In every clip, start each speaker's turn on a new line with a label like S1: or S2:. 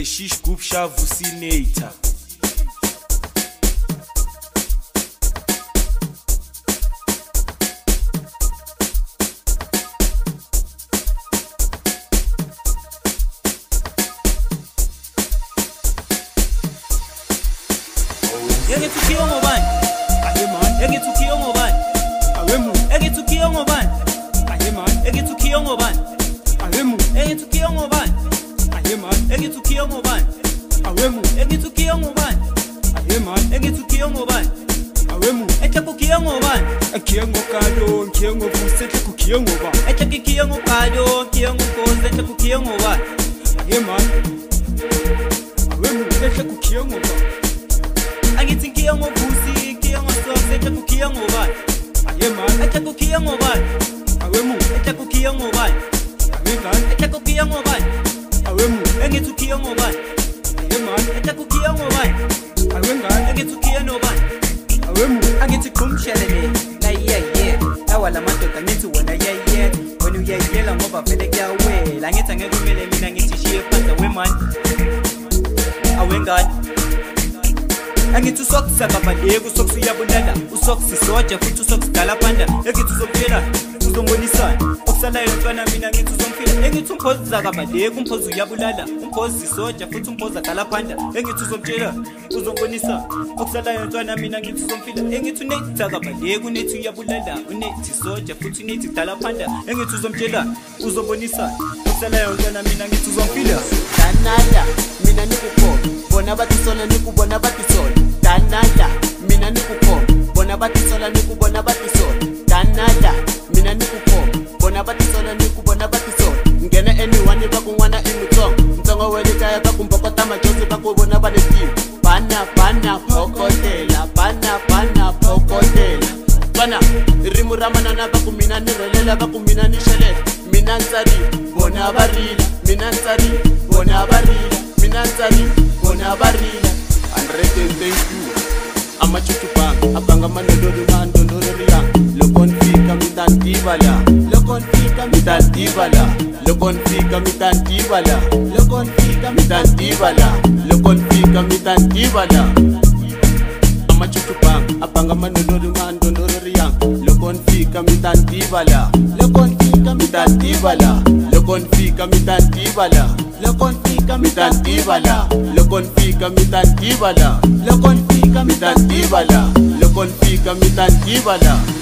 S1: ngeshishgup shavusinator Yeah, it's a kill, Engitukiyo ngobani? Ayemani, etakukiyo ngobani? angithi ukhiye nobani angithi khumshele mina nayiyayiyela lawa la madoda angithi wona yayiyela wena uyayiyela ngoba vele kuyawela angithi angeke umele mina ngithi shiye phanza wemani awengani angithi usokisa kabaleku usokisa uyabulala usokisa isoja futhi usokisa dala phanda ekithi uzokuyelana uzombonisani okusalayo mfana mina ngithi uzomfila engithi umphozi zakamaleke umphozi uyabulala umphozi isoja futhi umphozi agalaphanda engithi uzomtshela uzombonisani okusalayo mfana mina ngithi uzomfila engithi unethi zakamaleke unethi uyabulala unethi isoja futhi unethi galaphanda engithi uzomtshela uzombonisani okusalayo mfana mina ngithi uzomfila danala mina
S2: nikukhona bona bathisona nikubona bathisona vona i mutsongo ntsongo we le kaya ka kumbokota majonzo ka ku vona va le tima bana bana bokotela bana bana bokotela vana ririmi ra manana va ku mina ni rhelela va ku mina ni xelela mina ntsari vona va rila mina ntsari vona va rila mina ntsari vona va rila amachuchubanga abanga manondoli mandondoloriya loko nfika mitadivala loko nfika mitadivala Lo confica mi tantíbala. Lo confica mi tantíbala. Lo confica mi tantíbala. Amachuchupa, apanga manodori mandondori yang. Lo confica mi tantíbala. Lo confica mi tantíbala. Lo confica mi tantíbala. Lo confica mi tantíbala. Lo confica mi tantíbala. Lo confica mi tantíbala. Lo mi tantíbala.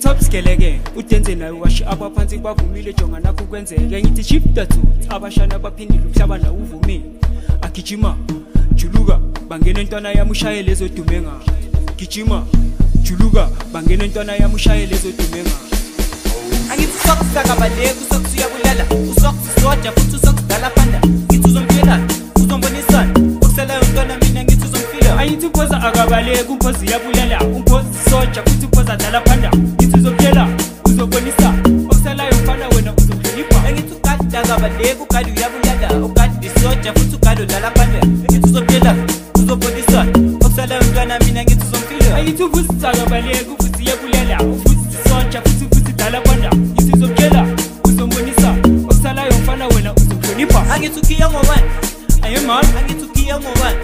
S1: top skeleke udenze nayo washi abaphansi bavumile jonga nakho kwenzeke ngithi shiptathule abashana baphindile umhlaba nawo uvumile agijima juluka bangene ntwana yami ushayele ezodume ngayo gijima juluka bangene ntwana yami ushayele ezodume ngayo angithi uzokusakabaleki uzokuthi uyabulala uzokuzodwa futhi uzokudala phanda ithi uphosa akabaleki umphosi iyabulela umphosi soja futhi uphosa dlala phanda ithi uzophela uzobonisa okusalayo fana wena uzohlonipha engithi ugadi akabaleki ugadi uyabulela ugadi soja futhi ugadi udlala phanda ngithi uzophela uzobonisa okusalayo mntwana mina ngithi uzomfila engithi uvusi akabaleki uvusi iyabulela uvusi soja futhi uvusi dlala phanda ngithi uzophela uzobonisa okusalayo fana wena uzohlonipha angithi ukiya ngobani ayemama angithi ukiya ngobani